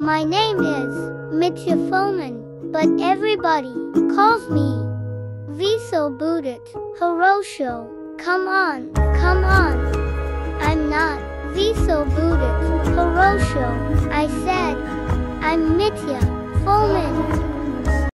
My name is Mitya Fomin, but everybody calls me Viso Budit Hirosho. Come on, come on. I'm not Viso Budit Hirosho. I said I'm Mitya